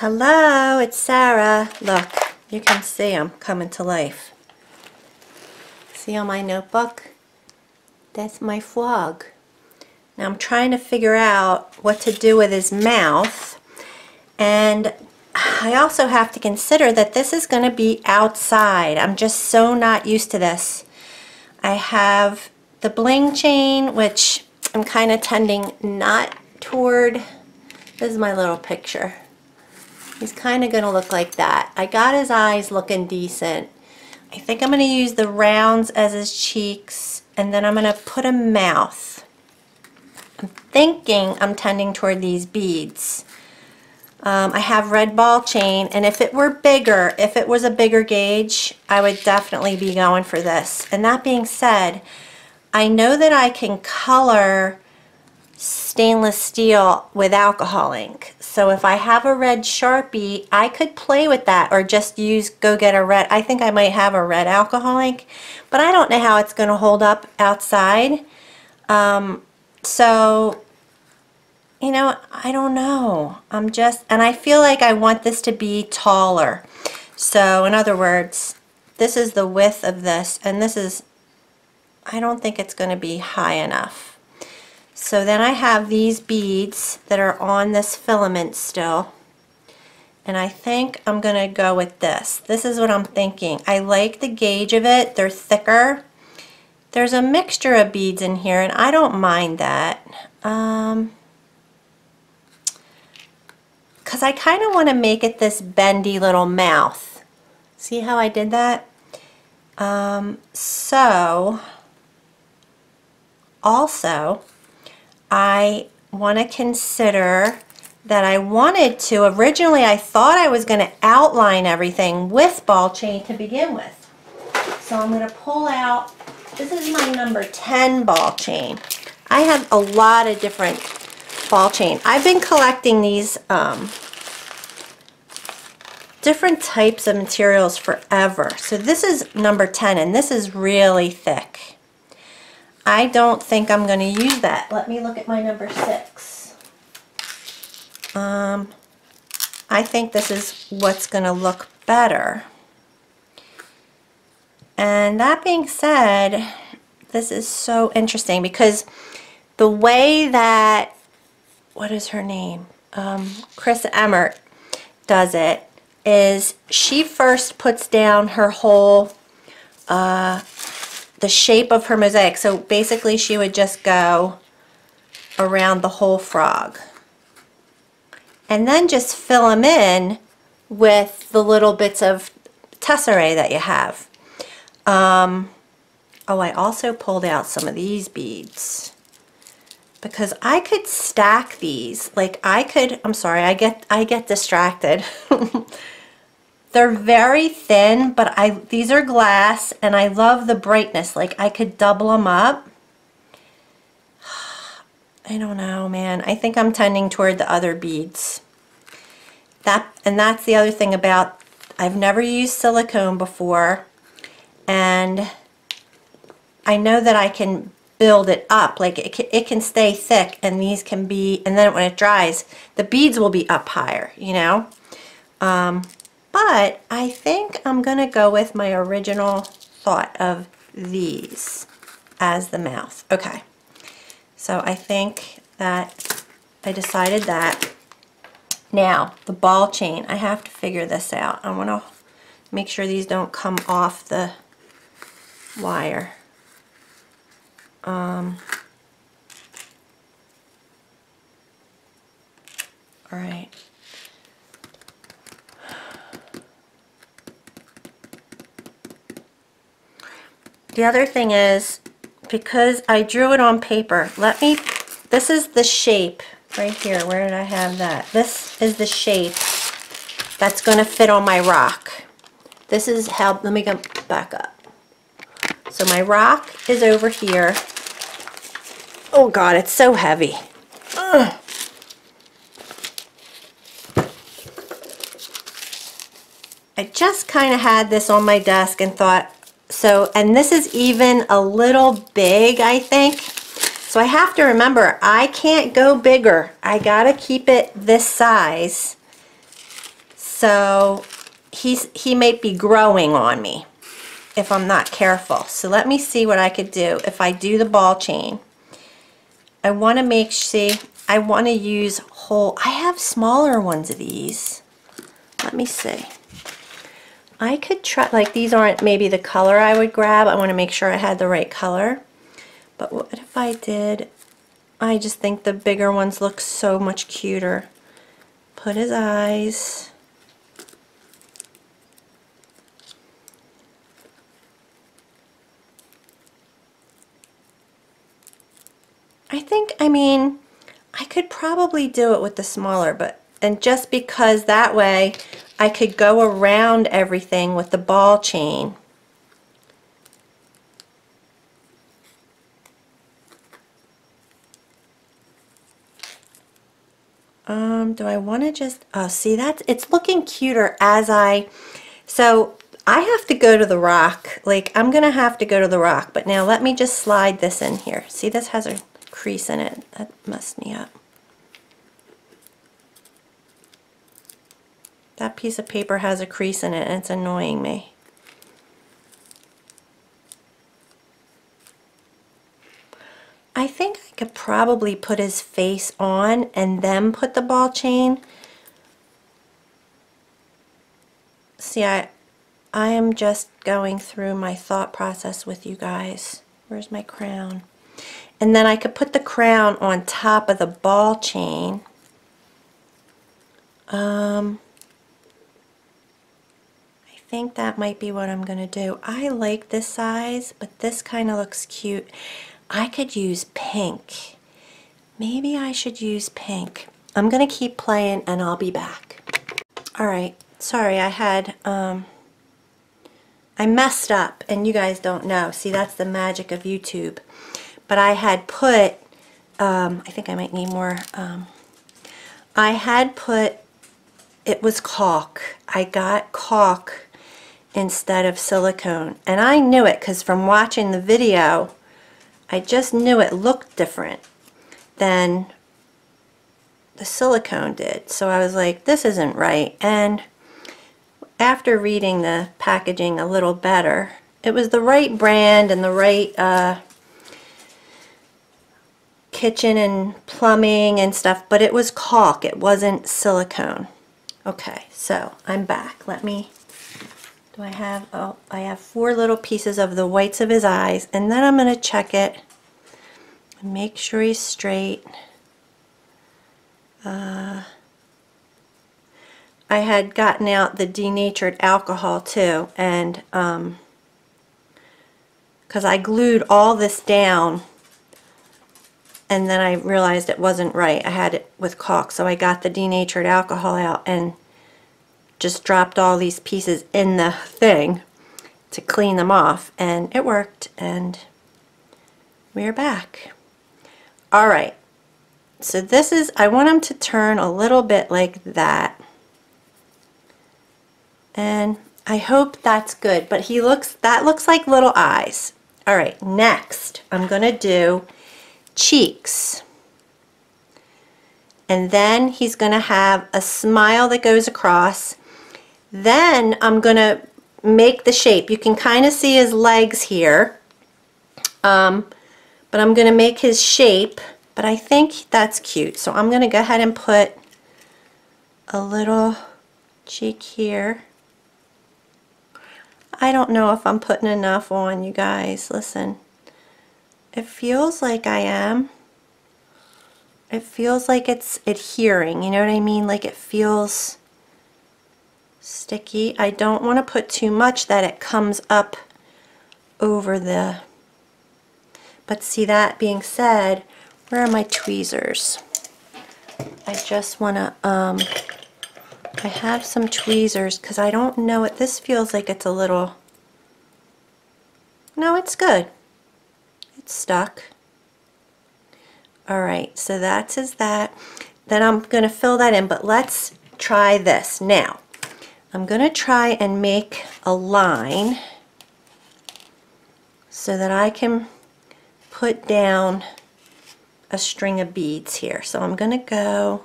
Hello, it's Sara. Look, you can see I'm coming to life. See on my notebook? That's my frog. Now I'm trying to figure out what to do with his mouth. And I also have to consider that this is going to be outside. I'm just so not used to this. I have the bling chain, which I'm kind of tending not toward. This is my little picture. He's kind of going to look like that. I got his eyes looking decent. I think I'm going to use the rounds as his cheeks and then I'm going to put a mouth. I'm thinking I'm tending toward these beads. Um, I have red ball chain and if it were bigger, if it was a bigger gauge, I would definitely be going for this. And that being said, I know that I can color stainless steel with alcohol ink. So if I have a red Sharpie, I could play with that or just use, go get a red, I think I might have a red alcohol ink, but I don't know how it's going to hold up outside. Um, so, you know, I don't know. I'm just, and I feel like I want this to be taller. So in other words, this is the width of this, and this is, I don't think it's going to be high enough. So then I have these beads that are on this filament still. And I think I'm going to go with this. This is what I'm thinking. I like the gauge of it. They're thicker. There's a mixture of beads in here and I don't mind that. Um, because I kind of want to make it this bendy little mouth. See how I did that? Um, so, also, I want to consider that I wanted to, originally I thought I was going to outline everything with ball chain to begin with. So I'm going to pull out, this is my number 10 ball chain. I have a lot of different ball chain. I've been collecting these um, different types of materials forever. So this is number 10 and this is really thick. I don't think I'm going to use that. Let me look at my number six. Um, I think this is what's going to look better. And that being said, this is so interesting because the way that, what is her name? Um, Chris Emmert does it is she first puts down her whole uh, the shape of her mosaic. So basically she would just go around the whole frog. And then just fill them in with the little bits of tesserae that you have. Um, oh, I also pulled out some of these beads because I could stack these. Like I could, I'm sorry, I get, I get distracted. They're very thin, but I these are glass and I love the brightness. Like I could double them up. I don't know, man. I think I'm tending toward the other beads. That and that's the other thing about I've never used silicone before and I know that I can build it up like it can, it can stay thick and these can be and then when it dries the beads will be up higher you know um, but I think I'm going to go with my original thought of these as the mouth. Okay, so I think that I decided that. Now, the ball chain, I have to figure this out. I want to make sure these don't come off the wire. Um, all right. The other thing is, because I drew it on paper, let me, this is the shape right here. Where did I have that? This is the shape that's going to fit on my rock. This is how, let me go back up. So my rock is over here. Oh God, it's so heavy. Ugh. I just kind of had this on my desk and thought, so, and this is even a little big, I think. So I have to remember, I can't go bigger. I gotta keep it this size. So he's he may be growing on me if I'm not careful. So let me see what I could do if I do the ball chain. I want to make, see, I want to use whole, I have smaller ones of these. Let me see. I could try, like these aren't maybe the color I would grab. I want to make sure I had the right color. But what if I did, I just think the bigger ones look so much cuter. Put his eyes. I think, I mean, I could probably do it with the smaller, but, and just because that way I could go around everything with the ball chain. Um, do I want to just, oh, see, that's, it's looking cuter as I, so I have to go to the rock. Like, I'm going to have to go to the rock. But now let me just slide this in here. See, this has a crease in it. That messed me up. That piece of paper has a crease in it and it's annoying me. I think I could probably put his face on and then put the ball chain. See, I, I am just going through my thought process with you guys. Where's my crown? And then I could put the crown on top of the ball chain. Um, think that might be what I'm going to do. I like this size, but this kind of looks cute. I could use pink. Maybe I should use pink. I'm going to keep playing and I'll be back. Alright, sorry I had, um, I messed up and you guys don't know. See, that's the magic of YouTube but I had put, um, I think I might need more, um, I had put, it was caulk. I got caulk instead of silicone. And I knew it because from watching the video, I just knew it looked different than the silicone did. So I was like, this isn't right. And after reading the packaging a little better, it was the right brand and the right uh, kitchen and plumbing and stuff, but it was caulk. It wasn't silicone. Okay, so I'm back. Let me, I have, oh, I have four little pieces of the whites of his eyes, and then I'm going to check it and make sure he's straight. Uh, I had gotten out the denatured alcohol too, and um, because I glued all this down and then I realized it wasn't right. I had it with caulk, so I got the denatured alcohol out and just dropped all these pieces in the thing to clean them off, and it worked, and we're back. All right, so this is, I want them to turn a little bit like that, and I hope that's good, but he looks, that looks like little eyes. All right, next, I'm going to do cheeks. And then he's going to have a smile that goes across. Then I'm going to make the shape. You can kind of see his legs here. Um, but I'm going to make his shape. But I think that's cute. So I'm going to go ahead and put a little cheek here. I don't know if I'm putting enough on, you guys. Listen. It feels like I am. It feels like it's adhering, you know what I mean? Like it feels sticky. I don't want to put too much that it comes up over the... But see, that being said, where are my tweezers? I just want to, um, I have some tweezers because I don't know it. This feels like it's a little, no, it's good It's stuck. All right, so that's as that. Then I'm going to fill that in, but let's try this. Now, I'm going to try and make a line so that I can put down a string of beads here. So I'm going to go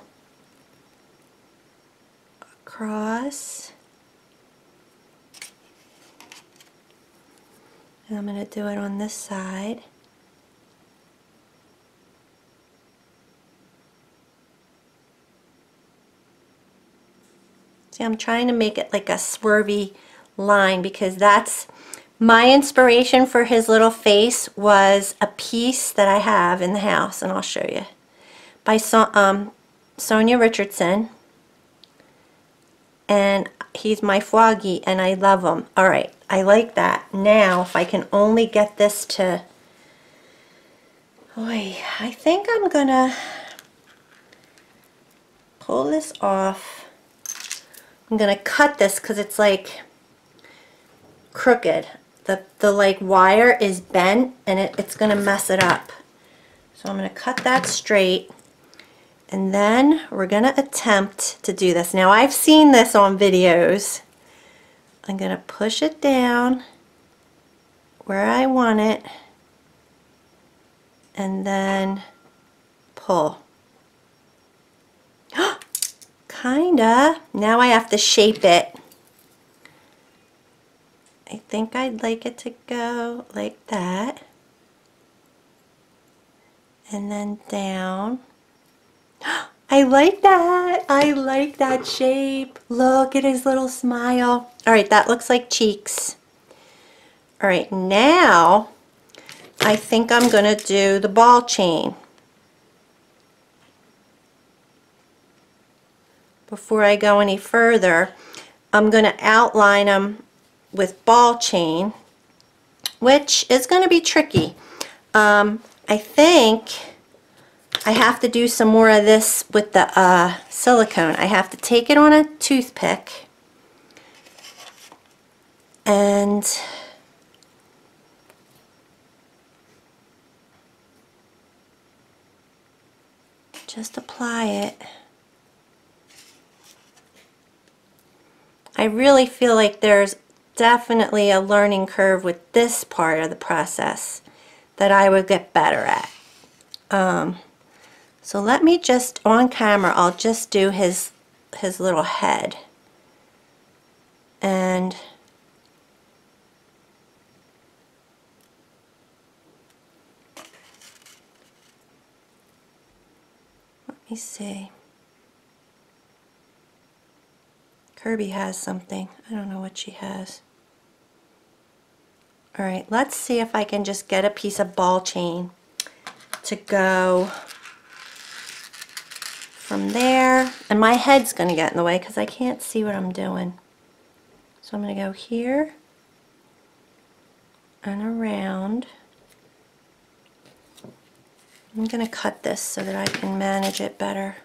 across. And I'm going to do it on this side. See, I'm trying to make it like a swervy line because that's my inspiration for his little face was a piece that I have in the house, and I'll show you, by so um, Sonia Richardson. And he's my Froggy, and I love him. All right, I like that. Now, if I can only get this to... Oy, I think I'm going to pull this off I'm gonna cut this because it's like crooked. The, the like wire is bent and it, it's gonna mess it up. So I'm gonna cut that straight and then we're gonna attempt to do this. Now I've seen this on videos. I'm gonna push it down where I want it and then pull. Kinda. Now I have to shape it. I think I'd like it to go like that. And then down. I like that. I like that shape. Look at his little smile. All right, that looks like cheeks. All right, now I think I'm going to do the ball chain. Before I go any further, I'm going to outline them with ball chain, which is going to be tricky. Um, I think I have to do some more of this with the uh, silicone. I have to take it on a toothpick and just apply it. I really feel like there's definitely a learning curve with this part of the process that I would get better at. Um, so let me just, on camera, I'll just do his, his little head. And let me see. Kirby has something. I don't know what she has. All right, let's see if I can just get a piece of ball chain to go from there. And my head's going to get in the way because I can't see what I'm doing. So I'm going to go here and around. I'm going to cut this so that I can manage it better.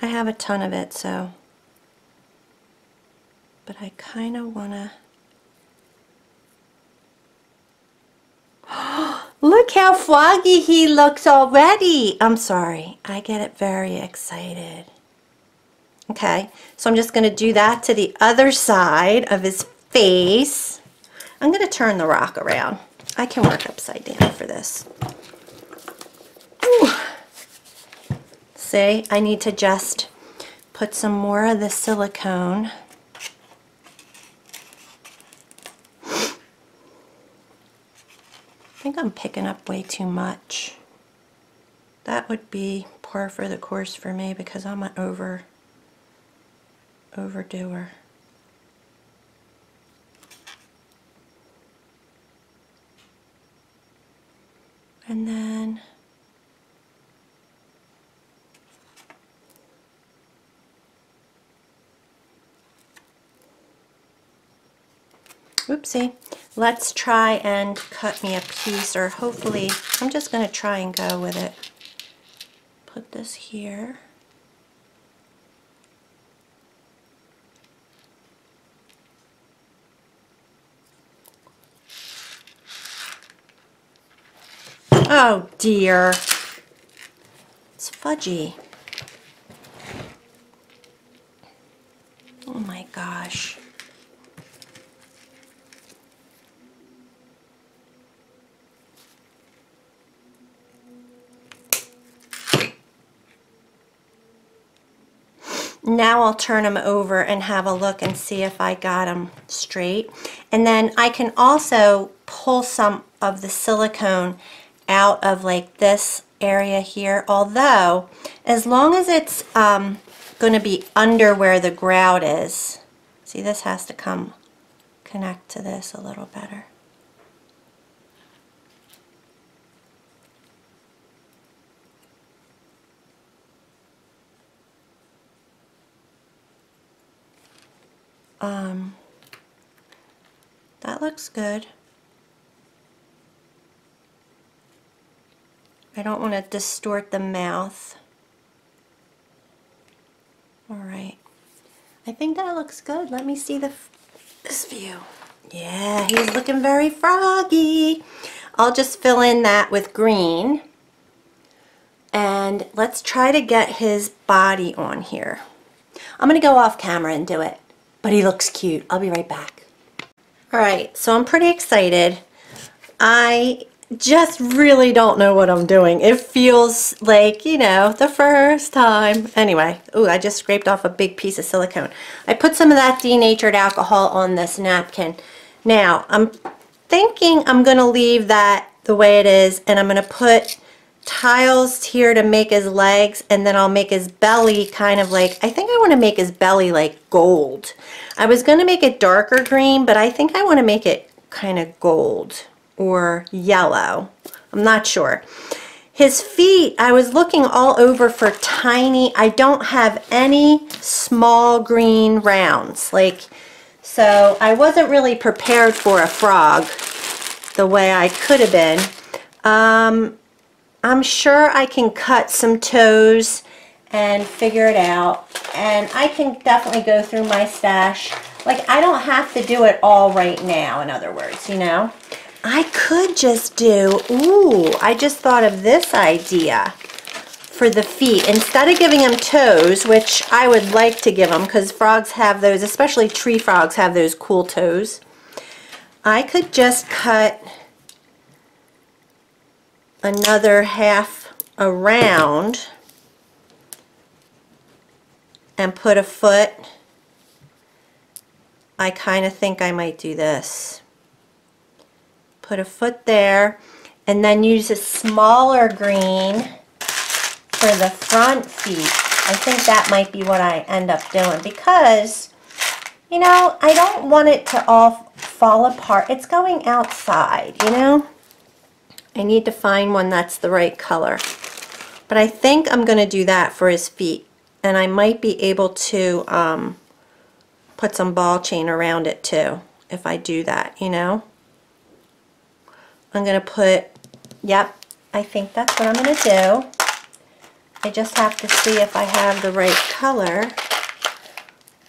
I have a ton of it, so but I kind of want to Look how foggy he looks already. I'm sorry. I get it very excited. Okay, so I'm just going to do that to the other side of his face. I'm going to turn the rock around. I can work upside down for this. Ooh. See, I need to just put some more of the silicone think I'm picking up way too much. That would be par for the course for me because I'm an over overdoer. And then Oopsie. Let's try and cut me a piece, or hopefully, I'm just going to try and go with it. Put this here. Oh dear. It's fudgy. Oh my gosh. Now I'll turn them over and have a look and see if I got them straight. And then I can also pull some of the silicone out of like this area here. Although, as long as it's um, going to be under where the grout is, see this has to come connect to this a little better. Um, that looks good. I don't want to distort the mouth. Alright. I think that looks good. Let me see the this view. Yeah, he's looking very froggy. I'll just fill in that with green. And let's try to get his body on here. I'm going to go off camera and do it but he looks cute. I'll be right back. All right, so I'm pretty excited. I just really don't know what I'm doing. It feels like, you know, the first time. Anyway, ooh, I just scraped off a big piece of silicone. I put some of that denatured alcohol on this napkin. Now, I'm thinking I'm going to leave that the way it is, and I'm going to put tiles here to make his legs and then I'll make his belly kind of like, I think I want to make his belly like gold. I was going to make it darker green, but I think I want to make it kind of gold or yellow. I'm not sure. His feet, I was looking all over for tiny, I don't have any small green rounds. Like, so I wasn't really prepared for a frog the way I could have been. Um, I'm sure I can cut some toes and figure it out. And I can definitely go through my stash. Like, I don't have to do it all right now, in other words, you know. I could just do, ooh, I just thought of this idea for the feet. Instead of giving them toes, which I would like to give them because frogs have those, especially tree frogs have those cool toes, I could just cut another half around and put a foot. I kind of think I might do this. Put a foot there and then use a smaller green for the front feet. I think that might be what I end up doing because, you know, I don't want it to all fall apart. It's going outside, you know? I need to find one that's the right color. But I think I'm going to do that for his feet. And I might be able to um, put some ball chain around it too if I do that, you know. I'm going to put, yep, I think that's what I'm going to do. I just have to see if I have the right color.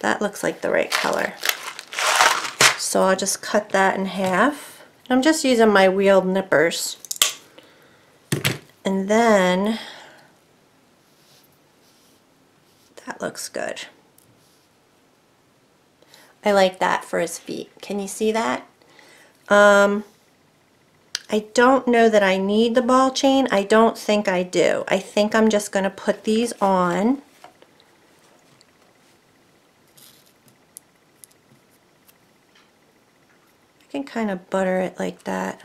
That looks like the right color. So I'll just cut that in half. I'm just using my wheeled nippers. And then that looks good. I like that for his feet. Can you see that? Um, I don't know that I need the ball chain. I don't think I do. I think I'm just going to put these on. I can kind of butter it like that.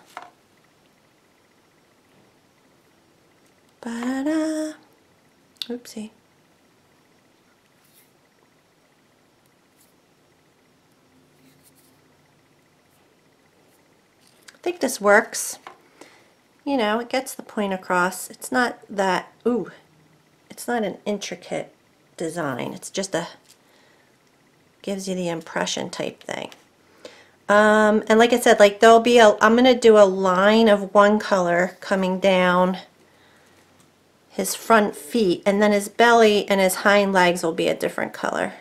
Ba-da. Oopsie. I think this works. You know, it gets the point across. It's not that, ooh, it's not an intricate design. It's just a, gives you the impression type thing. Um, and like I said, like there'll be a, I'm going to do a line of one color coming down his front feet and then his belly and his hind legs will be a different color.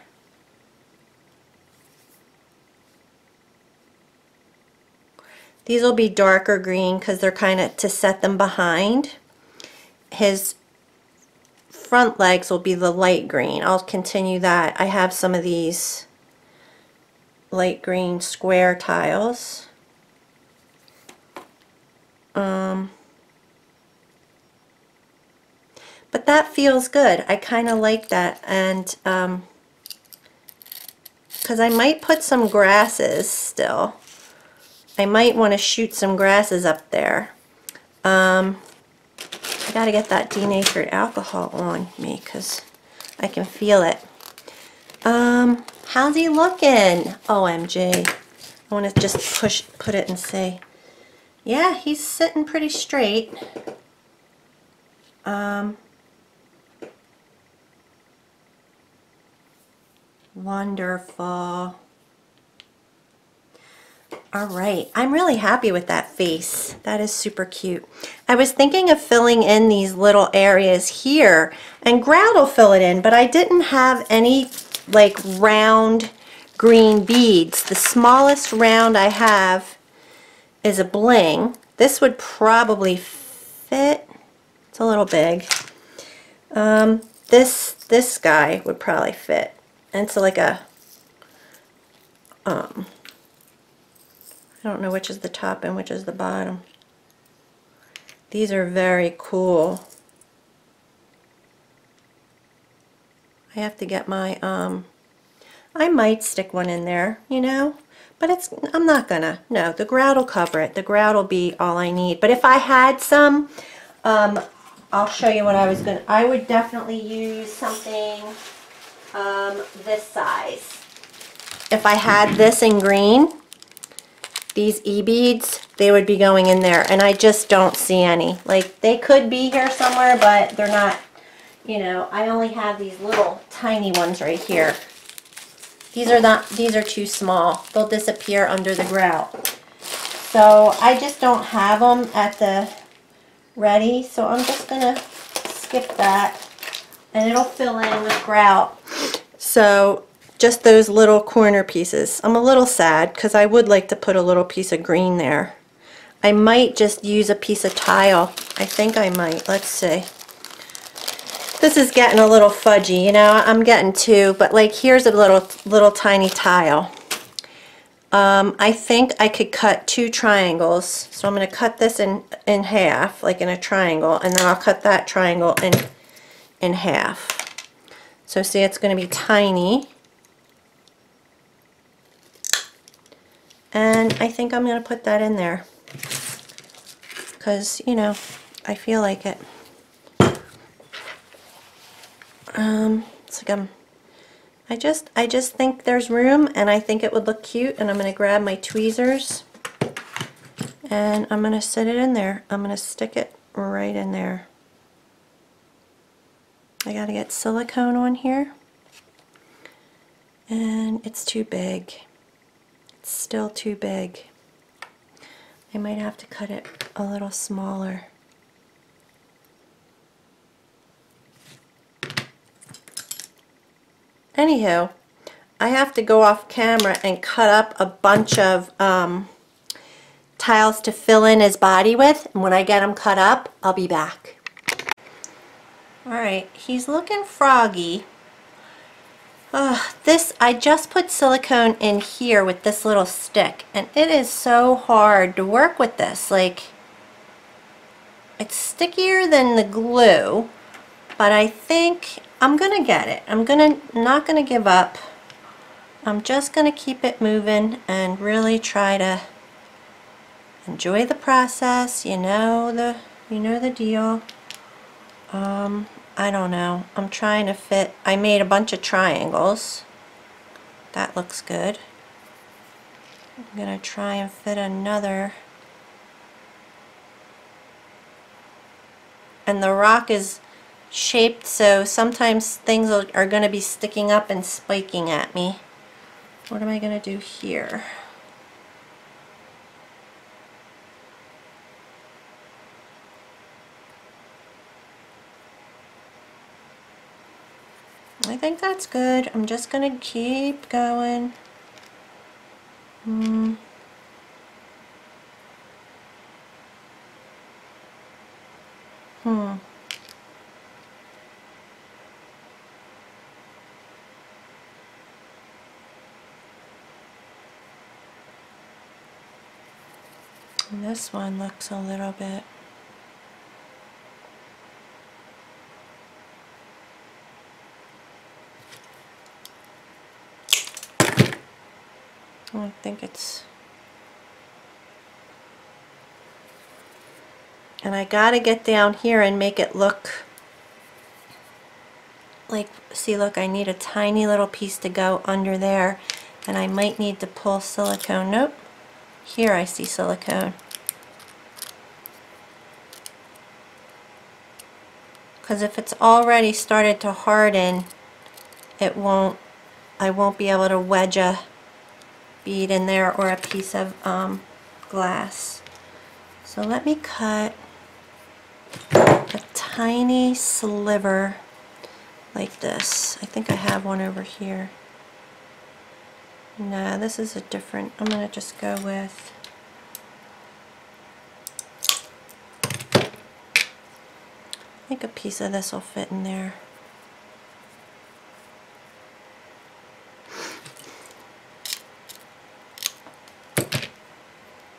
These will be darker green because they're kind of to set them behind. His front legs will be the light green. I'll continue that. I have some of these light green square tiles. Um, but that feels good. I kind of like that. And um, because I might put some grasses still. I might want to shoot some grasses up there. Um, I got to get that denatured alcohol on me because I can feel it. Um, how's he looking? OMG. I want to just push, put it and say, yeah, he's sitting pretty straight. Um, wonderful. All right, I'm really happy with that face. That is super cute. I was thinking of filling in these little areas here and Grout will fill it in, but I didn't have any like round green beads. The smallest round I have is a bling. This would probably fit. It's a little big. Um, this this guy would probably fit. And it's like a um, I don't know which is the top and which is the bottom. These are very cool. I have to get my, um, I might stick one in there, you know, but it's, I'm not gonna, no, the grout will cover it. The grout will be all I need. But if I had some, um, I'll show you what I was gonna, I would definitely use something, um, this size. If I had this in green, these e-beads, they would be going in there. And I just don't see any. Like, they could be here somewhere, but they're not, you know, I only have these little tiny ones right here. These are not, these are too small. They'll disappear under the grout. So I just don't have them at the ready. So I'm just going to skip that. And it'll fill in with grout. So just those little corner pieces. I'm a little sad because I would like to put a little piece of green there. I might just use a piece of tile. I think I might. Let's see. This is getting a little fudgy, you know, I'm getting two, but like here's a little, little tiny tile. Um, I think I could cut two triangles. So I'm going to cut this in, in half, like in a triangle, and then I'll cut that triangle in, in half. So see, it's going to be tiny. And I think I'm going to put that in there. Because, you know, I feel like it. Um, it's like I'm, I just, I just think there's room and I think it would look cute and I'm going to grab my tweezers and I'm going to set it in there. I'm going to stick it right in there. I got to get silicone on here and it's too big it's still too big. I might have to cut it a little smaller. Anywho, I have to go off camera and cut up a bunch of um, tiles to fill in his body with. And when I get them cut up, I'll be back. Alright, he's looking froggy. Uh, this, I just put silicone in here with this little stick and it is so hard to work with this. Like, it's stickier than the glue, but I think I'm gonna get it. I'm gonna, not gonna give up. I'm just gonna keep it moving and really try to enjoy the process. You know the, you know the deal. Um, I don't know. I'm trying to fit, I made a bunch of triangles. That looks good. I'm going to try and fit another. And the rock is shaped so sometimes things are going to be sticking up and spiking at me. What am I going to do here? I think that's good. I'm just going to keep going. Hmm. Hmm. This one looks a little bit I think it's and I gotta get down here and make it look like see look I need a tiny little piece to go under there and I might need to pull silicone. Nope. Here I see silicone. Because if it's already started to harden it won't I won't be able to wedge a bead in there or a piece of um, glass so let me cut a tiny sliver like this. I think I have one over here. No, this is a different, I'm going to just go with I think a piece of this will fit in there.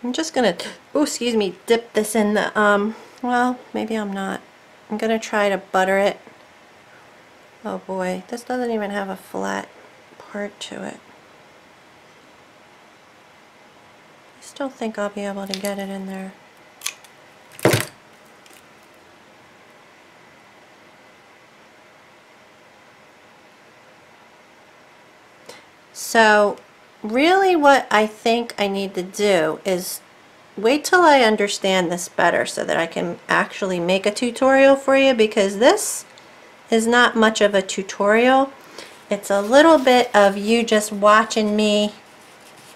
I'm just gonna, oh excuse me, dip this in the, um, well, maybe I'm not. I'm gonna try to butter it. Oh boy, this doesn't even have a flat part to it. I still think I'll be able to get it in there. So really what I think I need to do is wait till I understand this better so that I can actually make a tutorial for you because this is not much of a tutorial. It's a little bit of you just watching me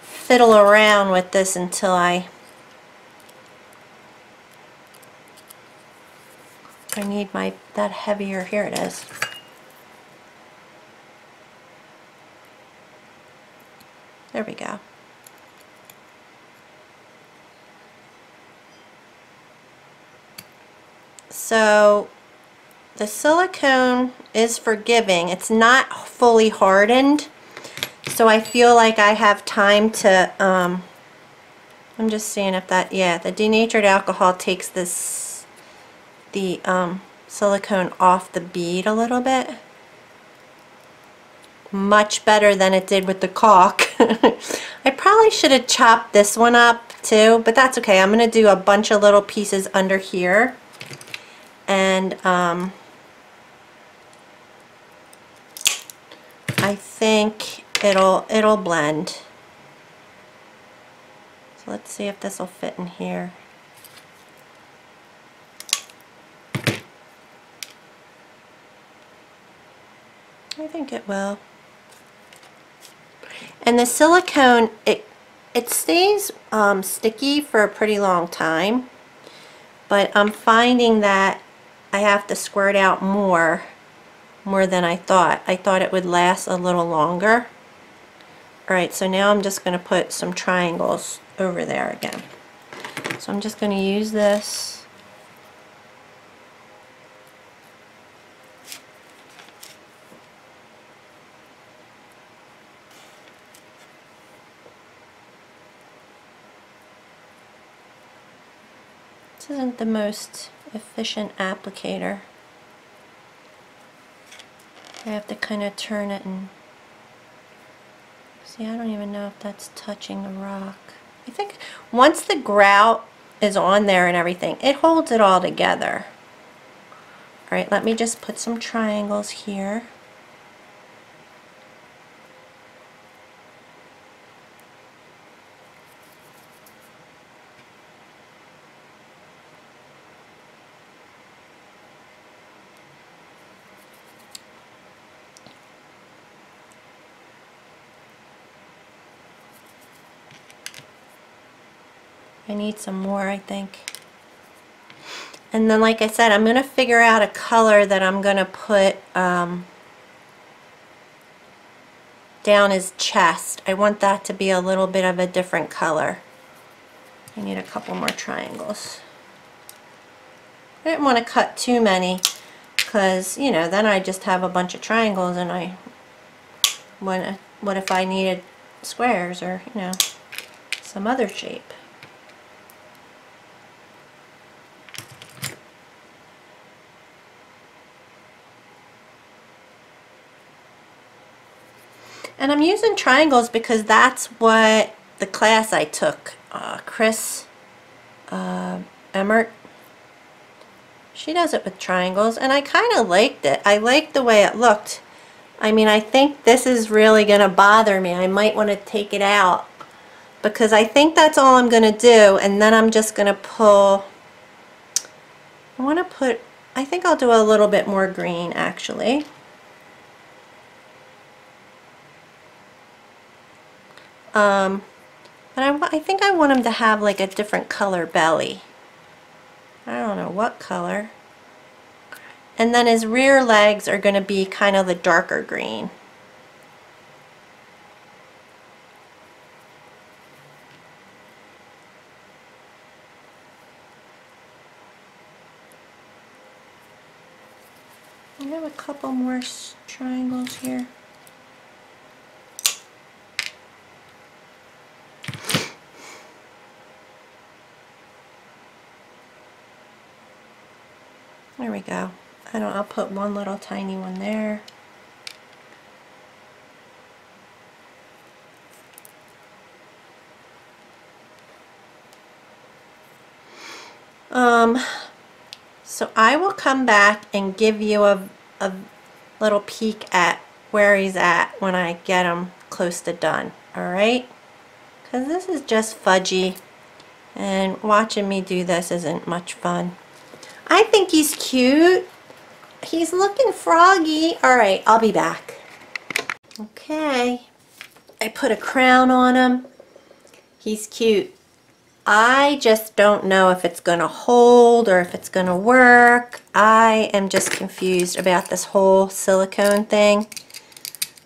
fiddle around with this until I I need my that heavier here it is There we go. So the silicone is forgiving. It's not fully hardened. So I feel like I have time to, um, I'm just seeing if that, yeah, the denatured alcohol takes this, the um, silicone off the bead a little bit much better than it did with the caulk. I probably should have chopped this one up too, but that's okay. I'm going to do a bunch of little pieces under here. And um, I think it'll it'll blend. So let's see if this will fit in here. I think it will. And the silicone, it, it stays um, sticky for a pretty long time, but I'm finding that I have to squirt out more, more than I thought. I thought it would last a little longer. Alright, so now I'm just going to put some triangles over there again. So I'm just going to use this Isn't the most efficient applicator. I have to kind of turn it and see I don't even know if that's touching the rock. I think once the grout is on there and everything it holds it all together. Alright let me just put some triangles here. I need some more, I think. And then, like I said, I'm going to figure out a color that I'm going to put um, down his chest. I want that to be a little bit of a different color. I need a couple more triangles. I didn't want to cut too many because, you know, then I just have a bunch of triangles and I, what, what if I needed squares or, you know, some other shape. And I'm using triangles because that's what the class I took, uh, Chris uh, Emmert, she does it with triangles and I kind of liked it. I liked the way it looked. I mean, I think this is really going to bother me. I might want to take it out because I think that's all I'm going to do and then I'm just going to pull, I want to put, I think I'll do a little bit more green actually. Um, but I, I think I want him to have like a different color belly. I don't know what color. And then his rear legs are going to be kind of the darker green. I have a couple more triangles here. There we go. I don't, I'll put one little tiny one there. Um, so I will come back and give you a, a little peek at where he's at when I get him close to done. Alright? Because this is just fudgy and watching me do this isn't much fun. I think he's cute. He's looking froggy. All right, I'll be back. Okay. I put a crown on him. He's cute. I just don't know if it's going to hold or if it's going to work. I am just confused about this whole silicone thing.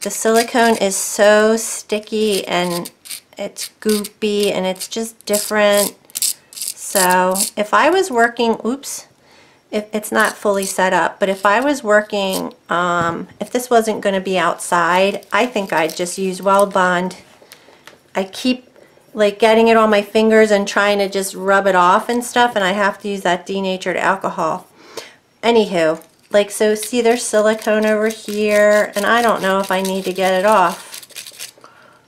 The silicone is so sticky and it's goopy and it's just different. So if I was working, oops, if it's not fully set up, but if I was working, um, if this wasn't going to be outside, I think I'd just use Weldbond. I keep like getting it on my fingers and trying to just rub it off and stuff, and I have to use that denatured alcohol. Anywho, like so see there's silicone over here, and I don't know if I need to get it off.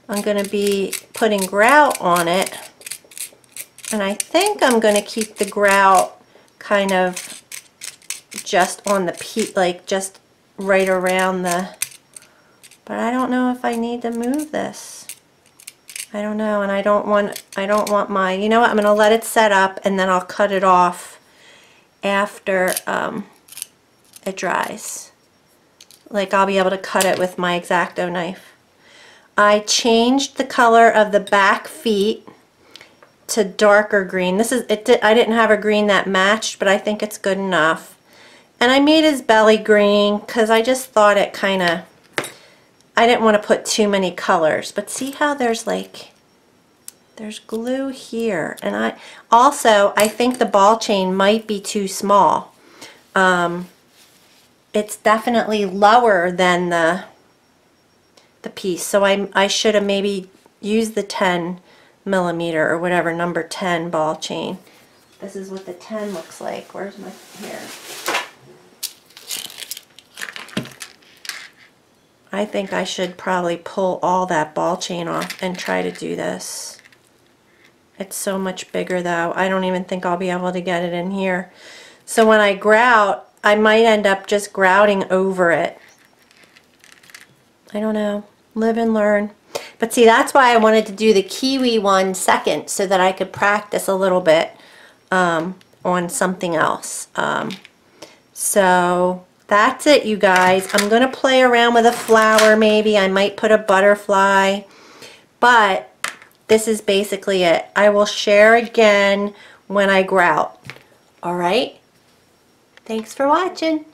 I'm going to be putting grout on it, and I think I'm going to keep the grout kind of just on the peak, like just right around the, but I don't know if I need to move this. I don't know, and I don't want, I don't want my, you know what, I'm going to let it set up and then I'll cut it off after um, it dries. Like I'll be able to cut it with my X-Acto knife. I changed the color of the back feet to darker green. This is it. Did, I didn't have a green that matched, but I think it's good enough. And I made his belly green because I just thought it kind of, I didn't want to put too many colors. But see how there's like, there's glue here. And I also, I think the ball chain might be too small. Um, it's definitely lower than the the piece. So I, I should have maybe used the 10 millimeter or whatever, number 10 ball chain. This is what the 10 looks like. Where's my, here. I think I should probably pull all that ball chain off and try to do this. It's so much bigger though. I don't even think I'll be able to get it in here. So when I grout, I might end up just grouting over it. I don't know. Live and learn. But see, that's why I wanted to do the kiwi one second so that I could practice a little bit um, on something else. Um, so that's it, you guys. I'm going to play around with a flower maybe. I might put a butterfly. But this is basically it. I will share again when I grout. All right? Thanks for watching.